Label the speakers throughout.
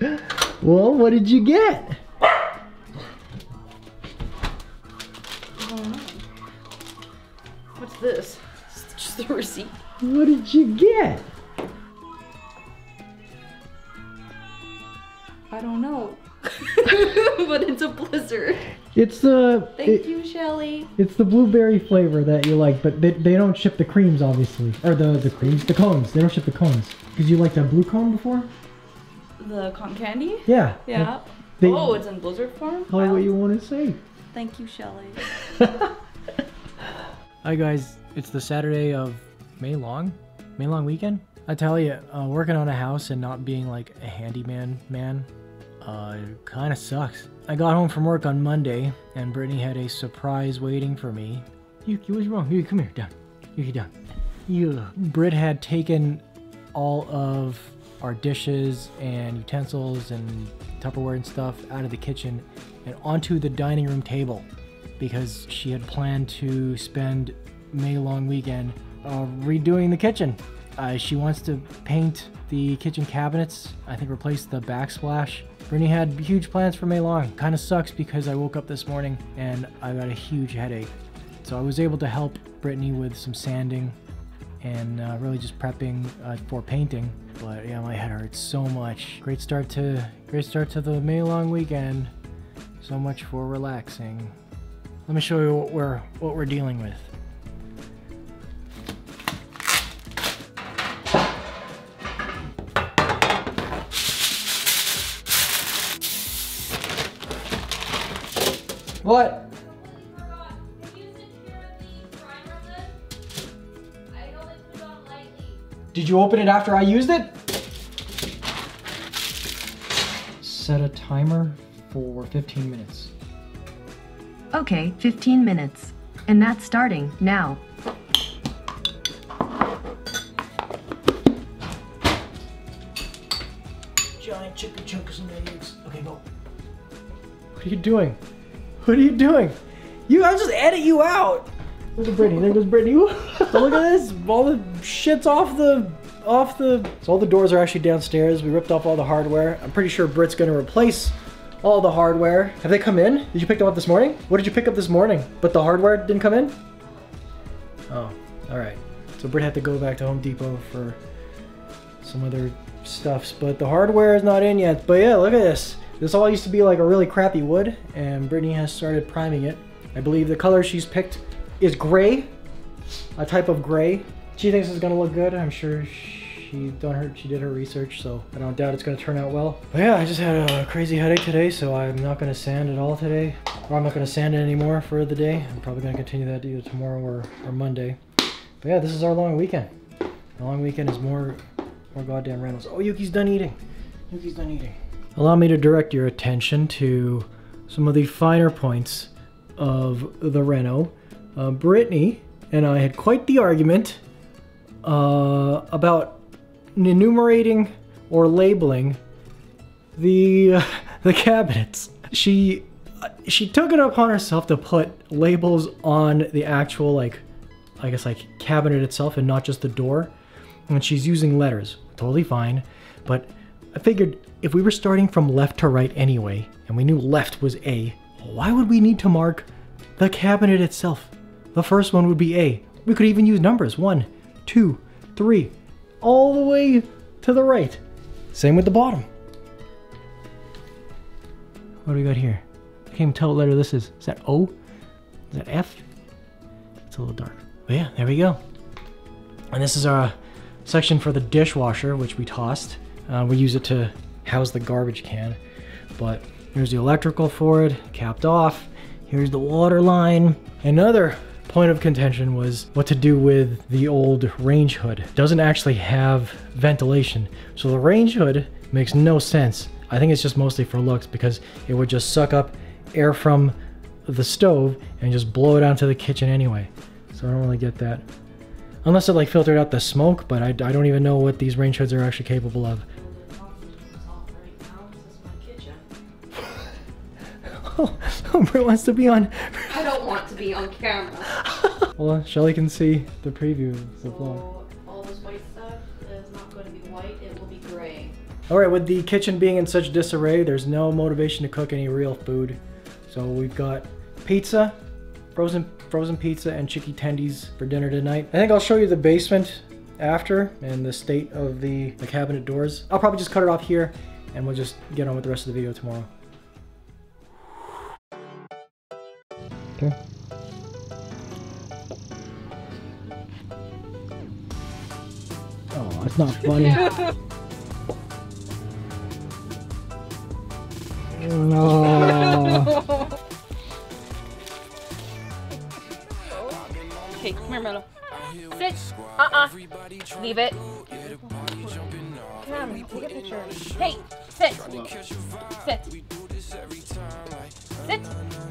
Speaker 1: Well, what did you get?
Speaker 2: What's this? It's just the receipt.
Speaker 1: What did you get?
Speaker 2: I don't know. but it's a blizzard.
Speaker 1: It's the
Speaker 2: Thank
Speaker 1: it-
Speaker 2: you, Shelly.
Speaker 1: it's the blueberry flavor that you like, but they, they don't ship the creams obviously, or the the creams, the cones. They don't ship the cones. Cause you liked a blue cone before?
Speaker 2: The cotton candy?
Speaker 1: Yeah.
Speaker 2: Yeah.
Speaker 1: They-
Speaker 2: oh, it's in blizzard form?
Speaker 1: Call it
Speaker 2: Wow.
Speaker 1: what you want to say.
Speaker 2: Thank you, Shelly.
Speaker 1: Hi guys, it's the Saturday of May Long, May Long weekend. I tell you, uh, working on a house and not being like a handyman man, uh, kind of sucks. I got home from work on Monday, and Brittany had a surprise waiting for me. Yuki, what's wrong? Yuki, come here, down. Yuki, down. You. Britt had taken all of our dishes and utensils and Tupperware and stuff out of the kitchen and onto the dining room table because she had planned to spend May long weekend uh, redoing the kitchen. Uh, she wants to paint the kitchen cabinets, I think replace the backsplash. Brittany had huge plans for May long. Kind of sucks because I woke up this morning and I got a huge headache. So I was able to help Brittany with some sanding and uh, really just prepping uh, for painting. But yeah, my head hurts so much. Great start to great start to the May long weekend. So much for relaxing. Let me show you what we're what we're dealing with. What? Did you open it after I used it? Set a timer for 15 minutes.
Speaker 3: Okay, 15 minutes. And that's starting now.
Speaker 1: Giant chicken chunks and eggs. Okay, go. What are you doing? What are you doing? You, I'll just edit you out. Look at Brittany. There goes Brittany. Look at this. All the shit's off the, off the. So all the doors are actually downstairs. We ripped off all the hardware. I'm pretty sure Britt's gonna replace all the hardware. Have they come in? Did you pick them up this morning? What did you pick up this morning? But the hardware didn't come in. Oh, all right. So Britt had to go back to Home Depot for some other stuffs, but the hardware is not in yet. But yeah, look at this. This all used to be like a really crappy wood, and Brittany has started priming it. I believe the color she's picked is gray, a type of gray. She thinks it's gonna look good. I'm sure she done her she did her research, so I don't doubt it's gonna turn out well. But yeah, I just had a crazy headache today, so I'm not gonna sand at all today, or I'm not gonna sand it anymore for the day. I'm probably gonna continue that either tomorrow or, or Monday. But yeah, this is our long weekend. The long weekend is more more goddamn rentals. Oh, Yuki's done eating. Yuki's done eating. Allow me to direct your attention to some of the finer points of the Reno. Uh, Brittany and I had quite the argument uh, about enumerating or labeling the the cabinets. She she took it upon herself to put labels on the actual like I guess like cabinet itself and not just the door. And she's using letters. Totally fine. But I figured if we were starting from left to right anyway, and we knew left was A, why would we need to mark the cabinet itself? The first one would be A. We could even use numbers one, two, three, all the way to the right. Same with the bottom. What do we got here? I can't even tell what letter this is. Is that O? Is that F? It's a little dark. But yeah, there we go. And this is our section for the dishwasher, which we tossed. Uh, we use it to house the garbage can. But here's the electrical for it, capped off. Here's the water line. Another point of contention was what to do with the old range hood. Doesn't actually have ventilation. So the range hood makes no sense. I think it's just mostly for looks because it would just suck up air from the stove and just blow it onto the kitchen anyway. So I don't really get that. Unless it like filtered out the smoke, but I, I don't even know what these range hoods are actually capable of. Oh, wants to be on.
Speaker 2: I don't want to be on camera.
Speaker 1: Well, uh, Shelly can see the preview of the vlog.
Speaker 2: All this white stuff is not going to be white, it will be gray.
Speaker 1: All right, with the kitchen being in such disarray, there's no motivation to cook any real food. So we've got pizza, frozen frozen pizza, and chicky tendies for dinner tonight. I think I'll show you the basement after and the state of the, the cabinet doors. I'll probably just cut it off here and we'll just get on with the rest of the video tomorrow. Okay. Oh, it's not funny. no.
Speaker 2: Okay, come here, Milo. Sit. Uh-uh. Leave it. Come, take a picture. Hey, sit. Sit. Sit.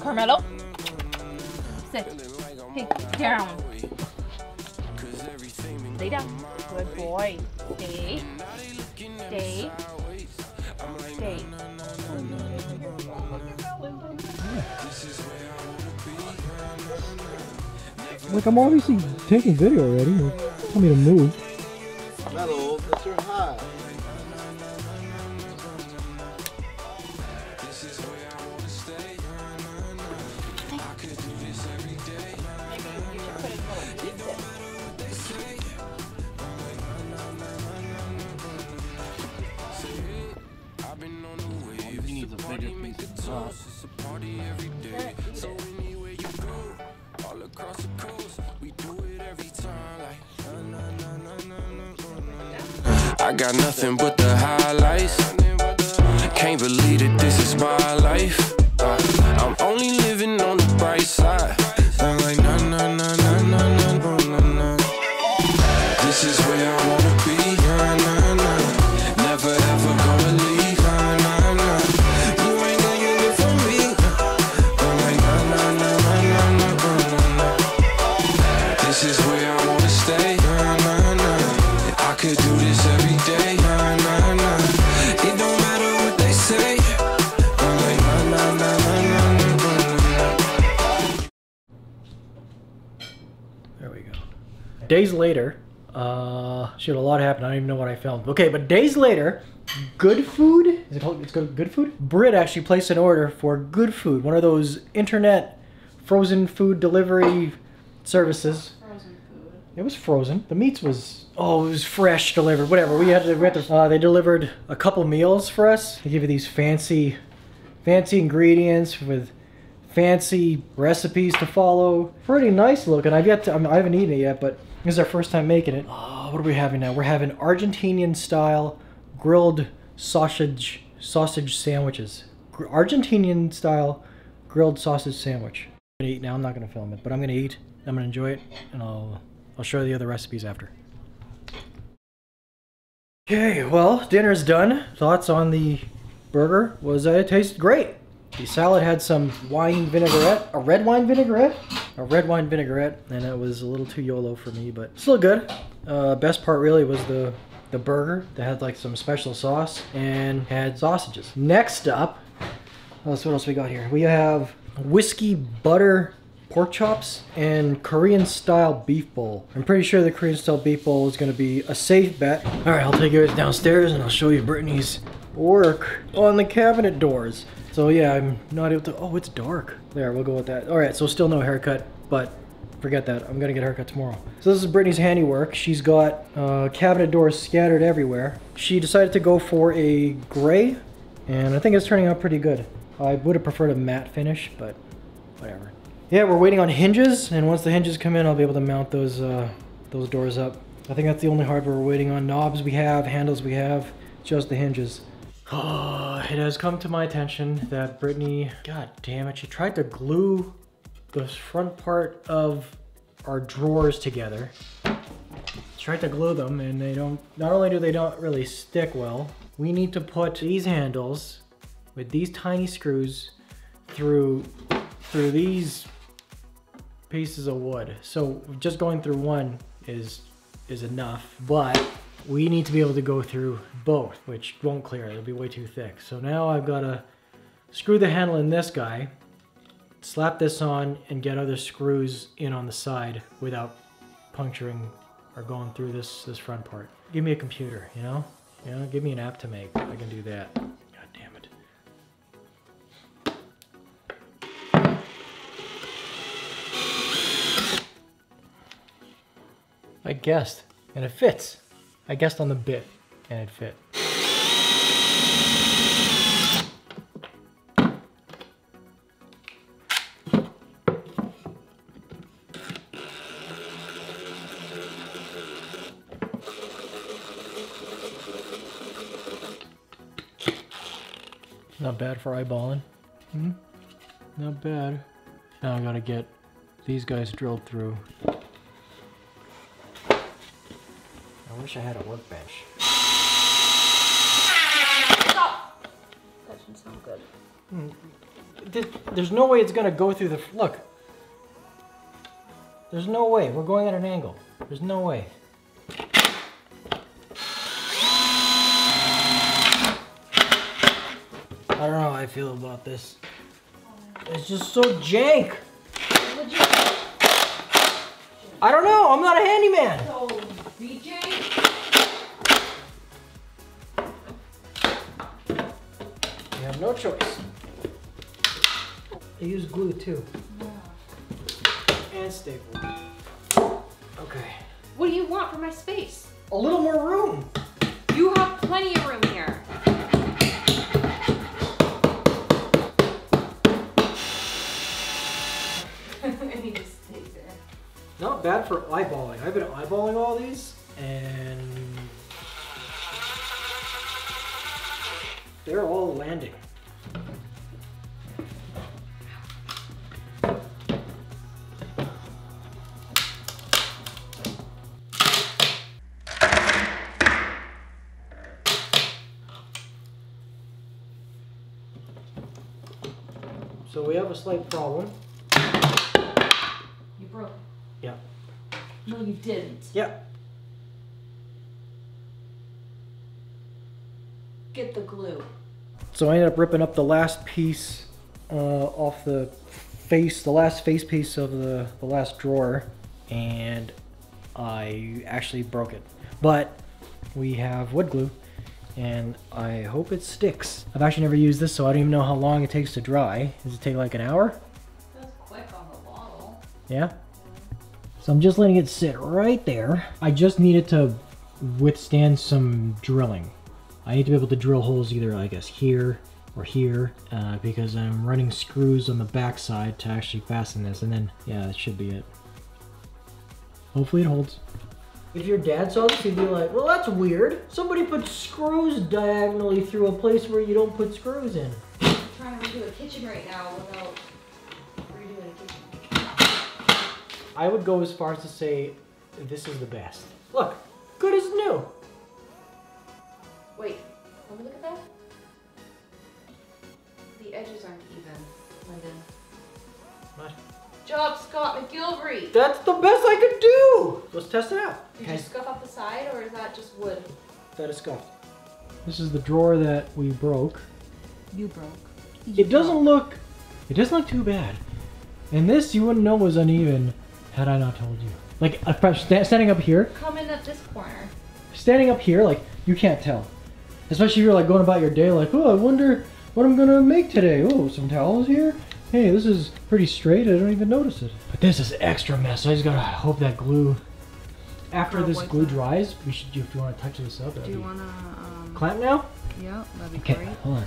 Speaker 2: Carmelo. Sit. Hey, down. Lay down. Good boy. Stay. Stay. Stay.
Speaker 1: Like, I'm obviously taking video already. Tell me to move.
Speaker 4: Hello, Mr. High.
Speaker 5: I got nothing but the highlights. Can't believe that this is my life. I'm only living on the bright side.
Speaker 1: Later, uh, shit, a lot happened. I don't even know what I filmed. Okay, but days later, Good Food, is it called, it's called Good Food? Brit actually placed an order for Good Food, one of those internet frozen food delivery services.
Speaker 2: Frozen food.
Speaker 1: It was frozen. The meats was, oh, it was fresh delivered, whatever. We had to, we had to uh, they delivered a couple meals for us. They give you these fancy, fancy ingredients with fancy recipes to follow. Pretty nice looking. I've yet to, I, mean, I haven't eaten it yet, but this is our first time making it. Oh, what are we having now? We're having Argentinian style grilled sausage sausage sandwiches. Argentinian style grilled sausage sandwich. I'm gonna eat now. I'm not gonna film it, but I'm gonna eat. I'm gonna enjoy it, and I'll I'll show you the other recipes after. Okay, well, dinner's done. Thoughts on the burger was that it tasted great. The salad had some wine vinaigrette, a red wine vinaigrette, a red wine vinaigrette, and it was a little too YOLO for me, but still good. Uh, best part really was the the burger that had like some special sauce and had sausages. Next up, let's what else we got here? We have whiskey butter pork chops and Korean style beef bowl. I'm pretty sure the Korean style beef bowl is going to be a safe bet. All right, I'll take you guys downstairs and I'll show you Brittany's work on the cabinet doors. So yeah, I'm not able to, oh, it's dark. There, we'll go with that. All right, so still no haircut, but forget that. I'm gonna get a haircut tomorrow. So this is Brittany's handiwork. She's got uh, cabinet doors scattered everywhere. She decided to go for a gray, and I think it's turning out pretty good. I would have preferred a matte finish, but whatever. Yeah, we're waiting on hinges, and once the hinges come in, I'll be able to mount those uh, those doors up. I think that's the only hardware we're waiting on. Knobs we have, handles we have, just the hinges. Oh, it has come to my attention that Brittany, god damn it, she tried to glue the front part of our drawers together. Tried to glue them, and they don't. Not only do they don't really stick well, we need to put these handles with these tiny screws through through these pieces of wood. So just going through one is is enough, but we need to be able to go through both, which won't clear it. It'll be way too thick. So now I've got to screw the handle in this guy, slap this on, and get other screws in on the side without puncturing or going through this this front part. Give me a computer, you know? You know, give me an app to make. I can do that. God damn it. I guessed, and it fits. I guessed on the bit, and it fit. Not bad for eyeballing. Hmm? Not bad. Now I gotta get these guys drilled through. I wish I had a workbench.
Speaker 2: Stop! That doesn't sound good.
Speaker 1: Hmm. There's no way it's gonna go through the. Look. There's no way. We're going at an angle. There's no way. I don't know how I feel about this. It's just so jank. I don't know. I'm not a handyman. No choice. I use glue too. And staple. Okay.
Speaker 2: What do you want for my space?
Speaker 1: A little more room.
Speaker 2: You have plenty of room here. and you just stay there.
Speaker 1: Not bad for eyeballing. I've been eyeballing all these and they're all landing. So we have a slight problem.
Speaker 2: You broke. it.
Speaker 1: Yeah.
Speaker 2: No, you didn't.
Speaker 1: Yeah.
Speaker 2: Get the glue.
Speaker 1: So I ended up ripping up the last piece uh, off the face, the last face piece of the, the last drawer, and I actually broke it. But we have wood glue, and I hope it sticks. I've actually never used this, so I don't even know how long it takes to dry. Does it take like an hour?
Speaker 2: That's quick on the bottle.
Speaker 1: Yeah? So I'm just letting it sit right there. I just need it to withstand some drilling. I need to be able to drill holes either, I guess, here or here, uh, because I'm running screws on the back side to actually fasten this, and then, yeah, that should be it. Hopefully it holds. If your dad saw this, he'd be like, well, that's weird. Somebody put screws diagonally through a place where you don't put screws in.
Speaker 2: I'm trying to redo a kitchen right now without redoing a kitchen.
Speaker 1: I would go as far as to say this is the best. Look, good as new.
Speaker 2: Wait, let me look at that. The edges aren't even, Lyndon.
Speaker 1: What?
Speaker 2: Job, Scott McGillivray.
Speaker 1: That's the best I could do. Let's test it out.
Speaker 2: Did you scuff up the side or is that just wood?
Speaker 1: That is scuffed. This is the drawer that we broke.
Speaker 2: You broke.
Speaker 1: It doesn't look, it doesn't look too bad. And this you wouldn't know was uneven had I not told you. Like if I'm standing up here,
Speaker 2: Come in at this corner.
Speaker 1: standing up here, like you can't tell. Especially if you're like going about your day, like, oh, I wonder what I'm gonna make today. Oh, some towels here. Hey, this is pretty straight. I don't even notice it. But this is extra mess. I just gotta hope that glue. After this glue
Speaker 2: that?
Speaker 1: dries, we should. do, If you want to touch this up,
Speaker 2: Do you wanna, um,
Speaker 1: clamp now.
Speaker 2: yeah, that'd be
Speaker 1: Okay,
Speaker 2: great.
Speaker 1: hold on.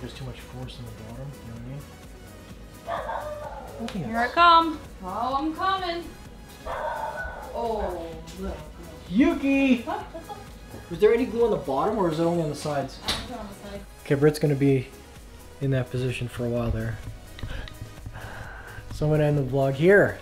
Speaker 1: There's too much force in the bottom. You know what I mean?
Speaker 2: Here I come. Oh, I'm coming. Oh, look.
Speaker 1: Yuki.
Speaker 2: What? What's?
Speaker 1: Was there any glue on the bottom, or is it only on the sides?
Speaker 2: I on the side.
Speaker 1: Okay, Britt's gonna be in that position for a while there. So I'm gonna end the vlog here.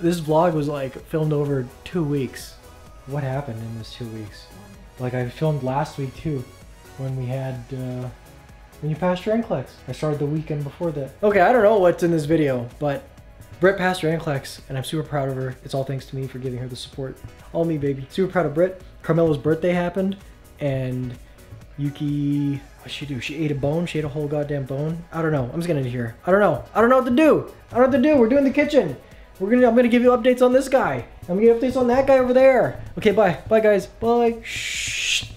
Speaker 1: This vlog was like filmed over two weeks. What happened in this two weeks? Like I filmed last week too, when we had uh, when you passed your NCLEX. I started the weekend before that. Okay, I don't know what's in this video, but Britt passed her NCLEX, and I'm super proud of her. It's all thanks to me for giving her the support. All me, baby. Super proud of Britt. Carmelo's birthday happened, and Yuki, what'd she do? She ate a bone? She ate a whole goddamn bone? I don't know. I'm just gonna. I don't know. I don't know what to do. I don't know what to do. We're doing the kitchen. We're gonna. I'm gonna give you updates on this guy. I'm gonna give updates on that guy over there. Okay, bye. Bye, guys. Bye. Shh.